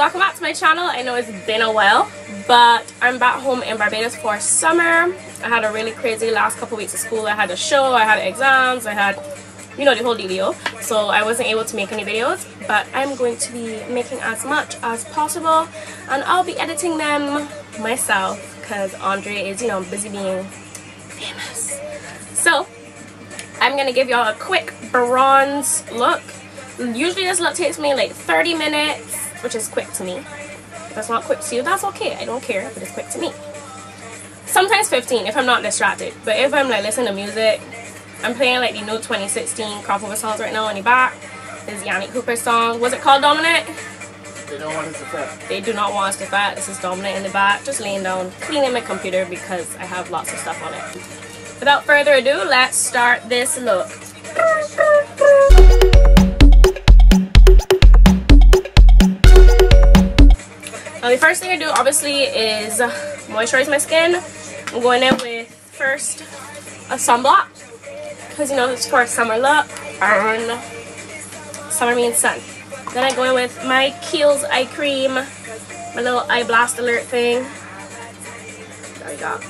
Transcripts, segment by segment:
welcome back to my channel. I know it's been a while, but I'm back home in Barbados for summer. I had a really crazy last couple weeks of school. I had a show, I had exams, I had, you know, the whole dealio. So I wasn't able to make any videos, but I'm going to be making as much as possible, and I'll be editing them myself because Andre is, you know, busy being famous. So I'm gonna give y'all a quick bronze look. Usually this look takes me like 30 minutes which is quick to me. If it's not quick to you, that's okay. I don't care, but it's quick to me. Sometimes 15 if I'm not distracted. But if I'm like listening to music, I'm playing like the new 2016 crop over songs right now in the back. This is Yannick Cooper song. Was it called Dominant? They don't want us to fat. They do not want us to fat. This is Dominant in the back. Just laying down, cleaning my computer because I have lots of stuff on it. Without further ado, let's start this look. The first thing I do obviously is moisturize my skin. I'm going in with first a sunblock because you know it's for a summer look and summer means sun. Then I go in with my Kiehl's eye cream, my little eye blast alert thing. There we go.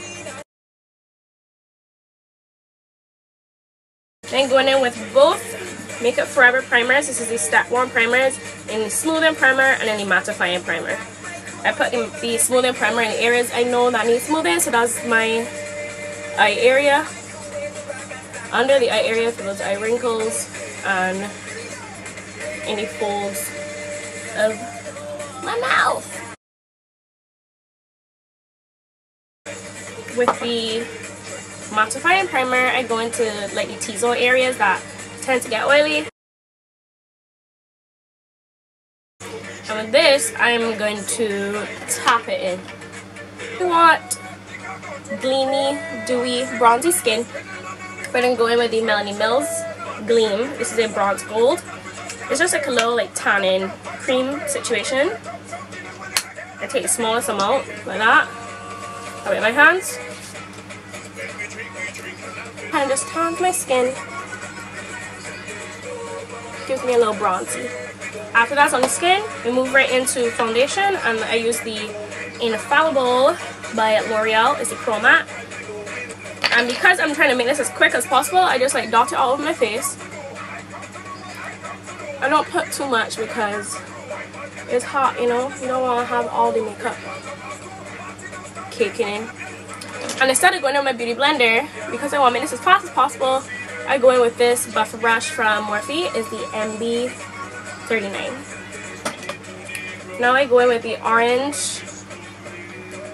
Then going in with both Makeup Forever primers. This is the Step 1 primers, and the Smoothing Primer, and then the Mattifying Primer. I put the, the smoothing primer in the areas I know that need smoothing. So that's my eye area. Under the eye area for those eye wrinkles and any folds of my mouth. With the mattifying primer, I go into like the T-zone areas that tend to get oily. And with this, I'm going to tap it in. I want gleamy, dewy, bronzy skin. But I'm going with the Melanie Mills Gleam. This is a bronze gold. It's just like a little like tanning cream situation. I take the smallest amount, like that. I wet my hands. And just tans my skin. Gives me a little bronzy. After that's on the skin, we move right into foundation and I use the Infallible by L'Oreal. It's a Pro Matte. And because I'm trying to make this as quick as possible, I just like dot it all over my face. I don't put too much because it's hot, you know? You don't want to have all the makeup caking in. And instead of going on my beauty blender, because I want to make this as fast as possible, I go in with this buff brush from Morphe. It's the MB 39 Now I go in with the orange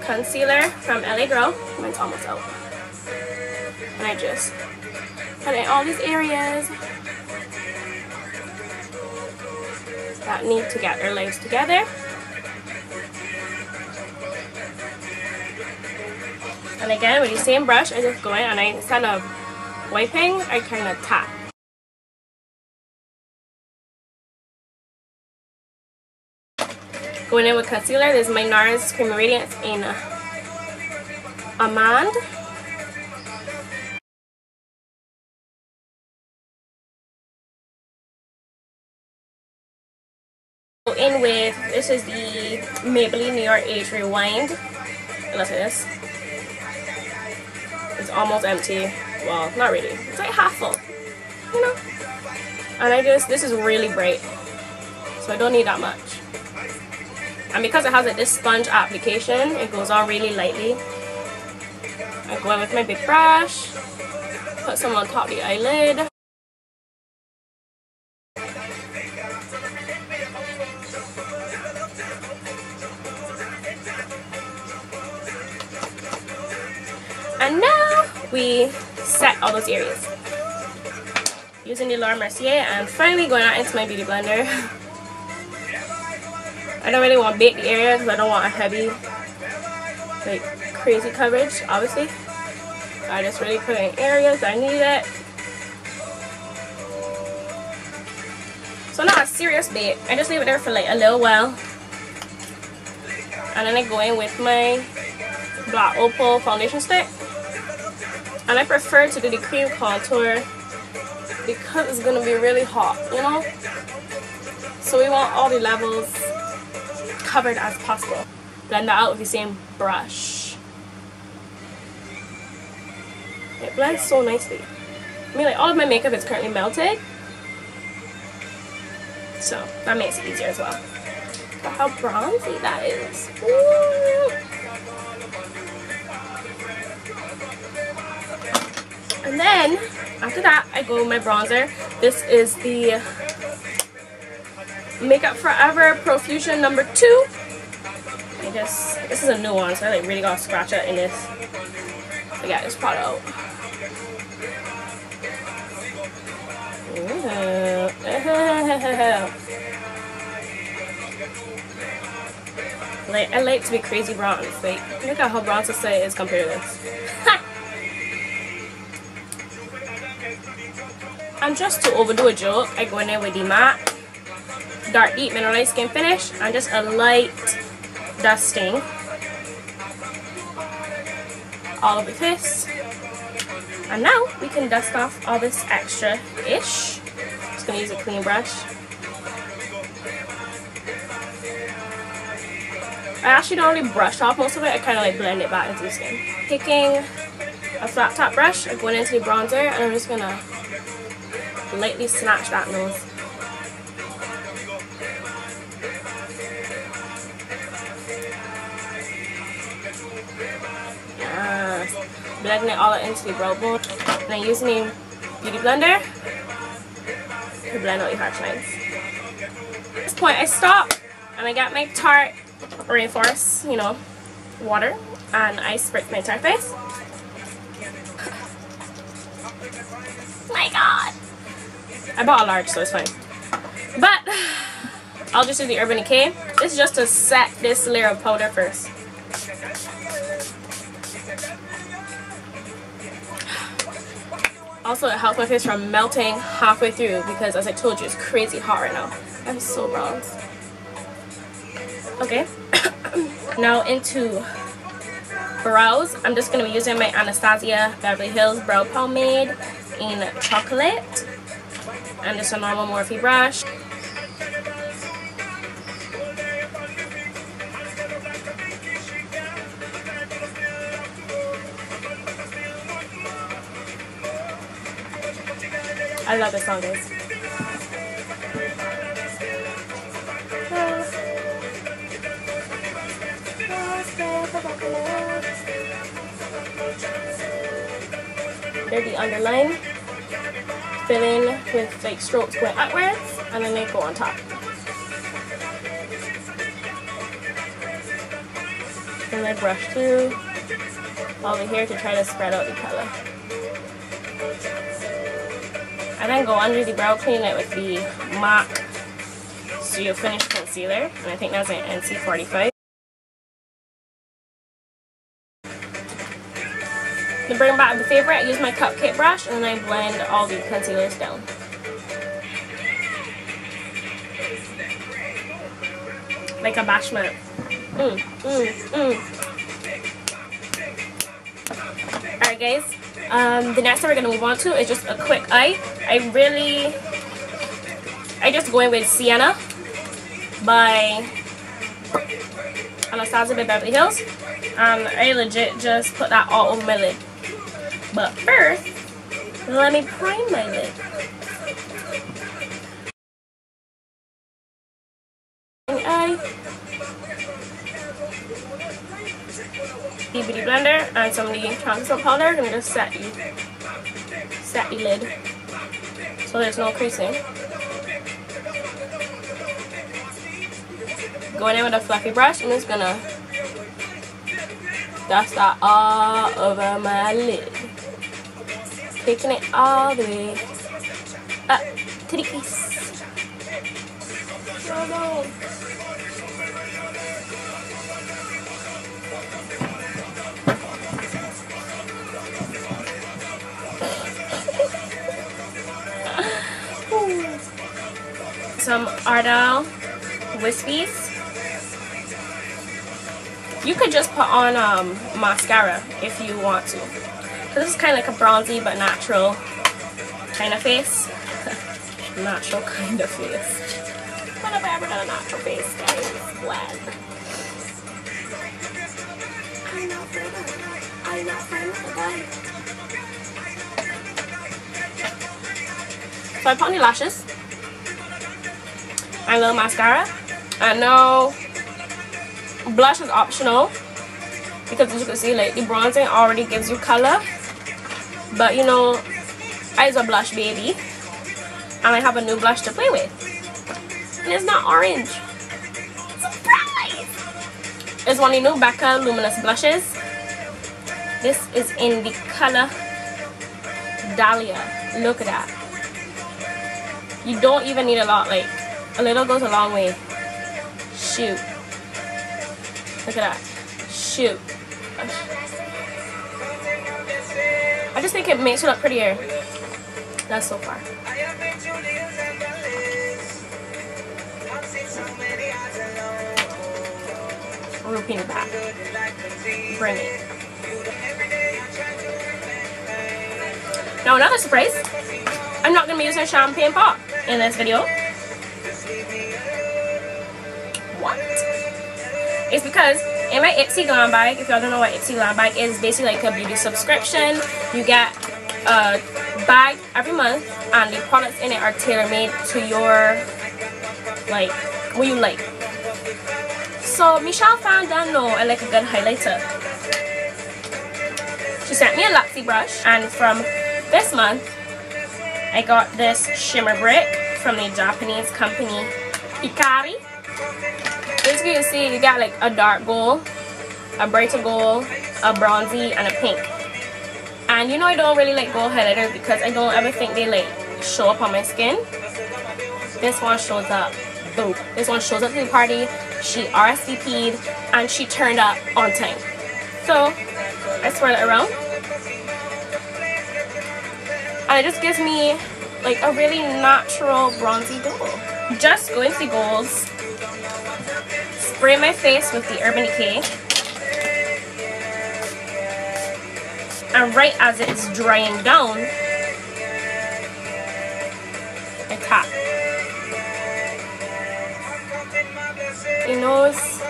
concealer from LA Girl. Mine's almost out. And I just put in all these areas that need to get their legs together. And again, with the same brush, I just go in and I, instead of wiping, I kind of tap. Going in uh, with concealer, this is my NARS Cream Radiance in Almond. Go in with, this is the Maybelline New York Age Rewind. Look at this. It's almost empty. Well, not really. It's like half full. You know? And I just, this is really bright. So I don't need that much and because it has like this sponge application it goes on really lightly. I go in with my big brush put some on top of the eyelid. And now we set all those areas. Using the Laura Mercier and finally going out into my beauty blender I don't really want bake the because I don't want a heavy, like, crazy coverage, obviously. I just really put in areas I need it. So not a serious bake. I just leave it there for like a little while. And then I go in with my Black Opal foundation stick. And I prefer to do the cream contour because it's going to be really hot, you know? So we want all the levels covered as possible. Blend that out with the same brush. It blends so nicely. I mean, like, all of my makeup is currently melted. So, that makes it easier as well. But how bronzy that is. Ooh. And then, after that, I go with my bronzer. This is the Makeup Forever Profusion number two. I just, this is a new one, so I like really gotta scratch it in this. But yeah, it's product. like, I like to be crazy bronze. Like, look at how bronze this is compared to this. And just to overdo a joke, I go in there with the matte Dark Deep Mineralized Skin Finish and just a light dusting all over the face. And now we can dust off all this extra-ish. Just gonna use a clean brush. I actually don't really brush off most of it, I kind of like blend it back into the skin. Taking a flat top brush, I'm going into the bronzer, and I'm just gonna lightly snatch that nose. Blending it all into the brow bone. And then using the Beauty Blender to blend out the harsh lines. At this point I stop and I get my Tarte Rainforest, you know, water and I spritz my entire face. my god! I bought a large, so it's fine. But, I'll just do the Urban Decay. This is just to set this layer of powder first. Also, it helps my face from melting halfway through because, as I told you, it's crazy hot right now. I'm so bronze. Okay, now into brows. I'm just going to be using my Anastasia Beverly Hills Brow Pomade in chocolate and just a normal Morphe brush. I love this song, guys. There's the underline fill in with like strokes going upwards and then they go on top. And I brush through over here to try to spread out the color. And then go under the brow clean it with the MAC Studio Finish Concealer. And I think that's an NC45. To bring back the favorite, I use my cupcake brush and then I blend all the concealers down. Like a bashment. Mm, mm, mm. Alright guys, um, the next thing we're going to move on to is just a quick eye. I really, I just go in with Sienna by Anastasia by Beverly Hills. And I legit just put that all over my lid. But first, let me prime my lid. Beauty Blender and some of the translucent powder and just set the, set the lid so there's no creasing. Going in with a fluffy brush, I'm just gonna dust that all over my lid taking it all the way up to the crease. Oh no. Some Ardell Wispies. You could just put on um, mascara if you want to. This is kind of like a bronzy but natural kind of face. natural kind of face. gonna be ever done a natural face, guys. When? I'm not friend I'm not friend with the guy. So I put on the lashes. My little mascara. And now blush is optional because as you can see like the bronzing already gives you color. But you know I is a blush baby. And I have a new blush to play with. And it's not orange. Surprise! It's one of the new Becca luminous blushes. This is in the color Dahlia. Look at that. You don't even need a lot like a little goes a long way shoot look at that shoot I just think it makes it look prettier. That's so far. It back. Bring it. Now another surprise. I'm not going to be using a champagne pop in this video. What? It's because in my Ipsy Glam bag, if y'all don't know what Ipsy Glam bag is, basically like a beauty subscription. You get uh, a bag every month and the products in it are tailor-made to your, like, what you like. So Michelle found that no, I like a good highlighter. She sent me a Luxie brush and from this month, I got this shimmer brick from the Japanese company Hikari basically you see you got like a dark gold a brighter gold a bronzy and a pink. And you know I don't really like gold highlighters because I don't ever think they like show up on my skin. This one shows up. Boom. this one shows up to the party. She RSVP'd and she turned up on time. So I swirl it around. And it just gives me like a really natural bronzy glow just go into the golds spray my face with the Urban Decay. And right as it's drying down, I tap. Your nose,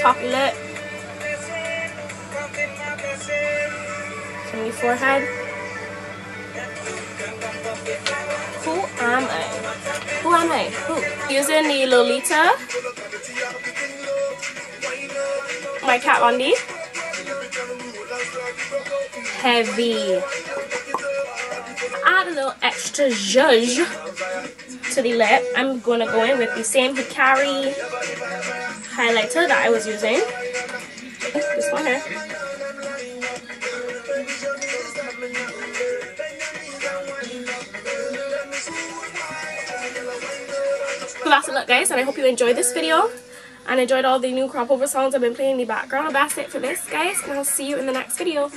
top lip, from your forehead. Am I? Who am I? Who? Using the Lolita my Kat Von D. Heavy. Add a little extra zhuzh to the lip. I'm to go in with the same Hikari highlighter that I was using. This one here. That's look guys and I hope you enjoyed this video and enjoyed all the new crop over songs I've been playing in the background. That's it for this guys and I'll see you in the next video.